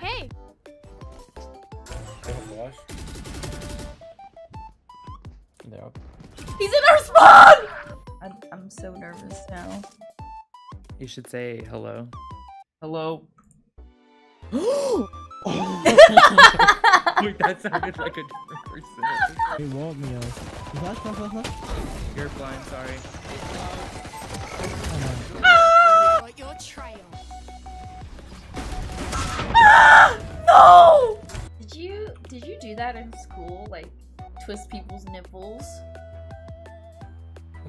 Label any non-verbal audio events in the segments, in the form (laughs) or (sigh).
Hey. Flash. They're up. He's in our spawn! I'm, I'm so nervous now. You should say hello. Hello. (gasps) Wait, that sounded like a different person. He won't me. Flash. You're blind, sorry. Ah! Got your trail. (gasps) No! Did you did you do that in school? Like twist people's nipples?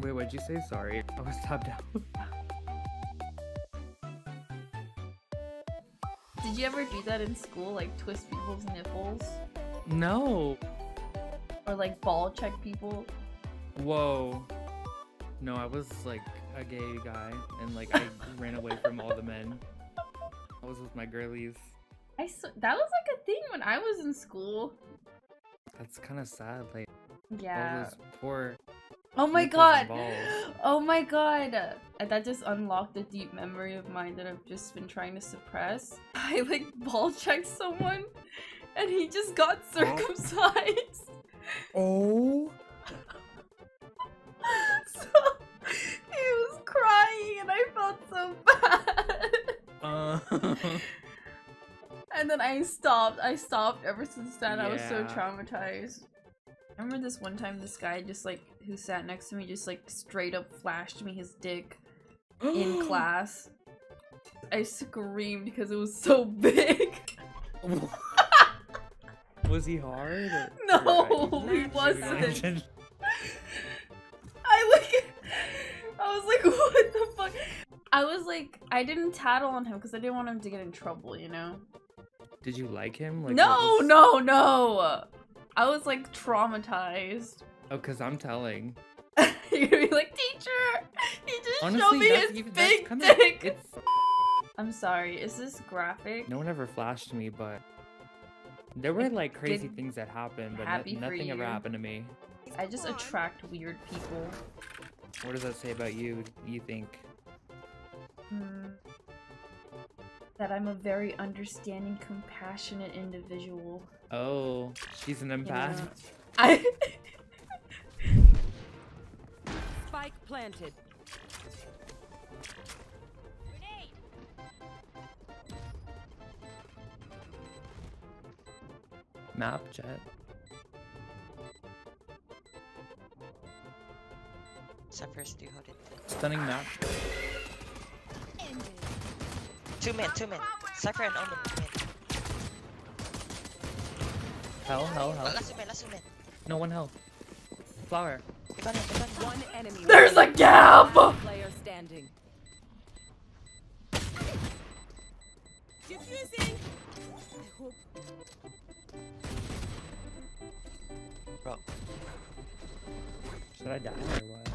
Wait, what'd you say? Sorry. (laughs) I was tapped out. Did you ever do that in school? Like twist people's nipples? no. Or like ball check people? Whoa. No, I was like a gay guy, and like I ran away from all the men. I was with my girlies. I s- that was like a thing when I was in school. That's kind of sad. Like Yeah. poor. Oh my god. (gasps) Oh my god. That just unlocked a deep memory of mine that I've just been trying to suppress. (laughs) I like ball checked someone and he just got circumcised. (laughs) Oh. (laughs) so he was crying and I felt so bad. Uh. And then I stopped. I stopped ever since then. I was so traumatized. I remember this one time this guy just like who sat next to me just like straight up flashed me his dick in (gasps) class. I screamed because it was so (laughs) big. (laughs) was he hard? No, or- he wasn't. (laughs) I like I was like, what the fuck? I was like, I didn't tattle on him because I didn't want him to get in trouble, you know? Did you like him? Like, no, was- no, no. I was like traumatized. Oh, cause I'm telling. (laughs) You're gonna be like, teacher, he just showed me his even big dick. It's (laughs) I'm sorry, is this graphic? no one ever flashed me, but there were like crazy things that happened, but no- nothing ever happened to me. I just attract weird people. What does that say about you? You think? That I'm a very understanding, compassionate individual. Oh, she's an you empath. know? I (laughs) Spike planted. Map jet. Suffers, do you hold it? Stunning map. Two men, two men. Cypher and Omen, two men. Hell, hell, hell. last two men, last two men. No one health. Flower. We got him, we got him. One enemy. There's a remaining. gap! Player standing. Defusing. I hope Bro, Should I die or what?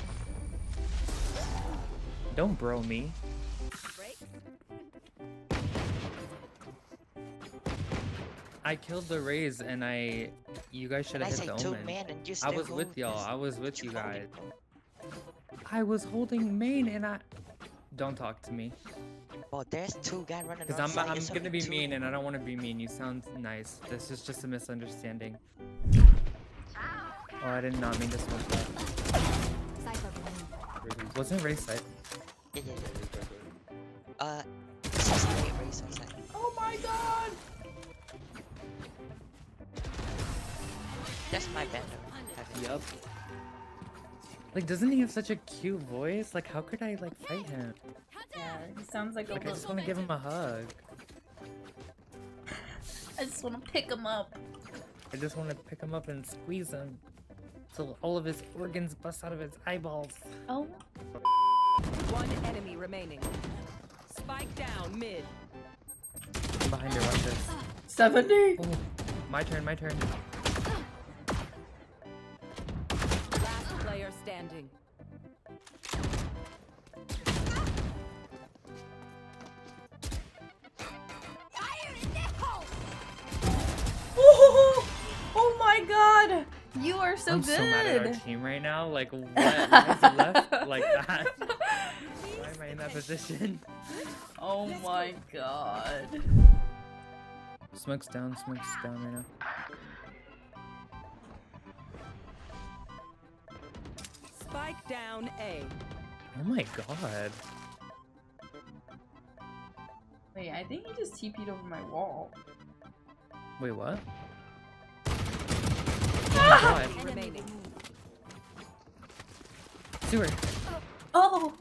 Don't bro me. I killed the Raze and I. You guys should have hit the two omen. men and you I still was with y'all. I was with You you guys. I was holding main and I. Don't talk to me. Bro, there's two guys running Because I'm, I'm gonna be two. mean and I don't want to be mean. You sound nice. This is just a misunderstanding. Oh, I did not mean to smoke that. Cypher. Wasn't Ray sight? Yeah, yeah, yeah. Uh, 68 race outside. Oh my god! That's my banner. Yup. Like, doesn't he have such a cute voice? Like, how could I, like, fight him? Yeah, he sounds like a Like, I just want to give him a hug. (laughs) I just want to pick him up. I just want to pick him up and squeeze him. Till all of his organs bust out of his eyeballs. Oh, One enemy remaining. Spike down mid. I'm behind her, watch this. 70. Oh, my turn, my turn. Player. (laughs) Oh, oh my god! You are so I'm good. so mad at our team right now. Like, what? (laughs) Why left like that? Why am I in that position? (laughs) oh my god. Smoke's down, smoke's down right now. Spike down A. Oh my god. Wait, I think he just TP'd over my wall. Wait, what? Ah! Oh god. Remaining. Sewer. Oh!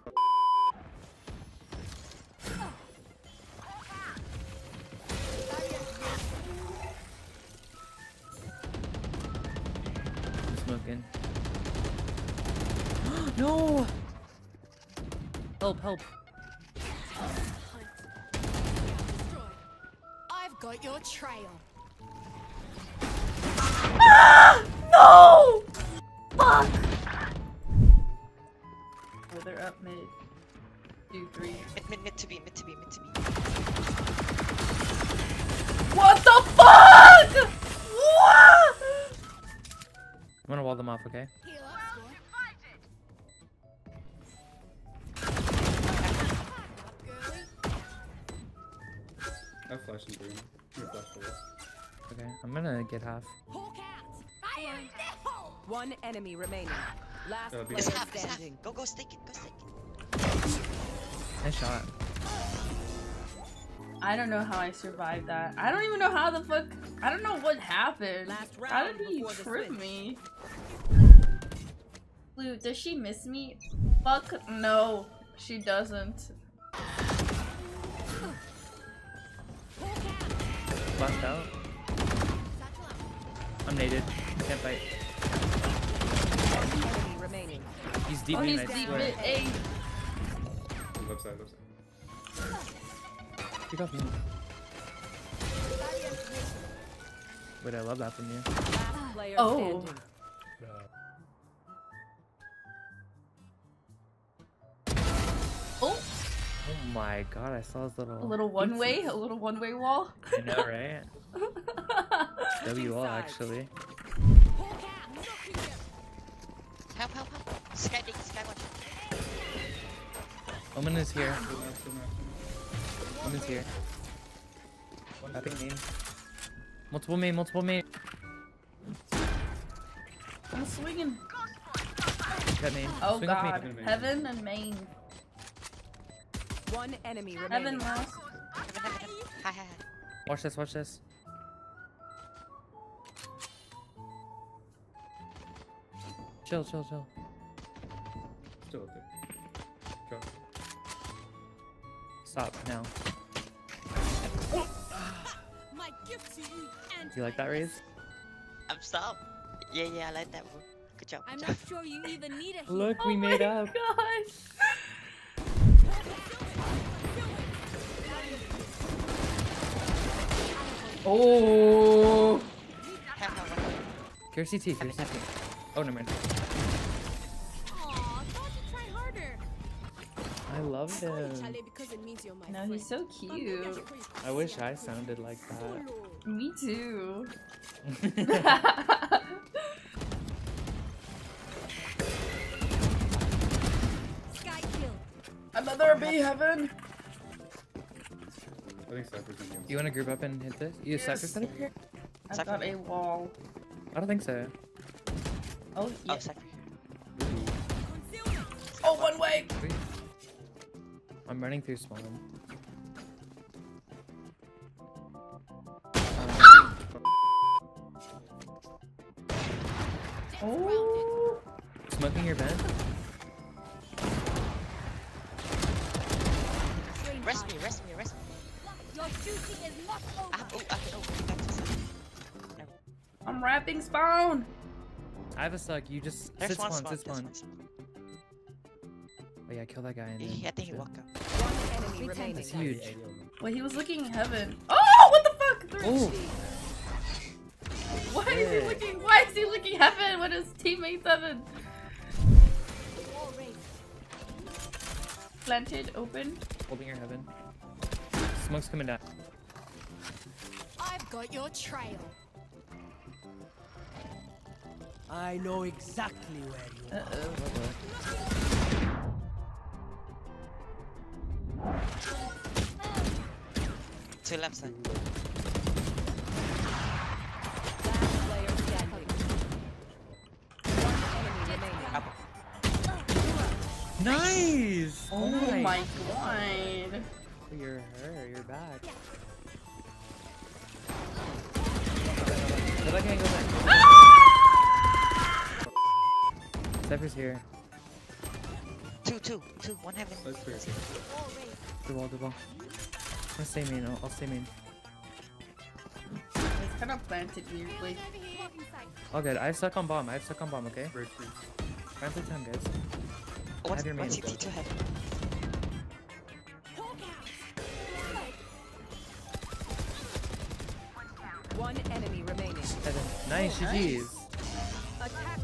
I'm smoking. (gasps) no! Help, help. Destroyed. I've got your trail. (gasps) No! Fuck! Oh, they're up mid. Two, three. Mid, mid, mid to be, mid to be, mid to be. What the fuck? What? I'm gonna wall them off, okay? Heal I have flash in green. You have flash for this. Okay, I'm gonna get half. Hawk out. Fire in the hole. One enemy remaining. Last Uh, be- player half, it's half. standing. Go, go, stick it, go, stick it. Nice shot. I don't know how I survived that. I don't even know how the fuck. I don't know what happened. Last how round did he before trip me? Blue, does she miss me? Fuck no, she doesn't. Flashed out. I'm naded. Can't fight. He's deep oh, main, he's I deep swear. mid. Hey, Left side, left side. Pick off me. Wait, I love that from you. Oh. standing. oh, Oh my god, I saw his little. a little one way, a little one way wall. I know, right? (laughs) W all sides. actually. Hawk out. Knocking them. Help, help, help. Sky, dig, sky, watch. Omen is here. Two maps, two maps. Omen's here. Tapping main. Multiple main, multiple main. I'm swinging. Got main. Oh Swing god, main. heaven and main. One enemy Heaven remaining. Heaven, heaven, heaven. Hi, hi, hi. Watch this, watch this. Chill, chill, chill. Still up there. Go. Stop now. (gasps) My gift to you and You like that, Raze? I'm stop. Yeah, yeah, I like that one. Good job, I'm good (laughs) not sure you even need a heal. Look, Oh we made my up. gosh. Oh. Cure CT, cure CT. Oh, never mind. Aw, thought you tried harder. I love him. It means you're my No, he's so I cute. should call you I wish I sounded like that. Me too. (laughs) Another B heaven. I think Cypher's gonna you want to group up and hit this? You have Cypher set up here? I've got a wall. I don't think so. Oh, oh yeah. Oh, Cypher. Oh, one way. Wait. I'm running through spawn. Um, oh. Smoking your vent? Your duty is not over. Ah, oh, okay, oh, back to Cypher. No. I'm wrapping spawn. I have a suck. You just There's sit one spawn, spawn, sit spawn. one spawn. Oh yeah, kill that guy and then. He- I think he walked out. One enemy Pretend remaining. That's huge. Wait, he was looking heaven. Oh, what the fuck? Oh, Why is he looking? Why is he looking heaven when his teammates heaven? Wall raised. Planted, open. holding your heaven. Smoke's coming down. I've got your trail. I know exactly where you uh -oh. are. Two left side. Nice! Oh, oh my god. You're her. You're back. Go back in, go back. Cypher's here. Two, two, two, one heaven. Let's clear. War raised. The wall, the wall. I'll stay main. I'll, I'll stay main. It's kind of planted weirdly. Over here. Walking sight. All good. I have stuck on bomb. I have stuck on bomb. Okay. Bridge, bridge. Try and play time, guys. One, Have your one main. CT, two heaven. One enemy remaining. Seven. Nice. Oh, nice. Attack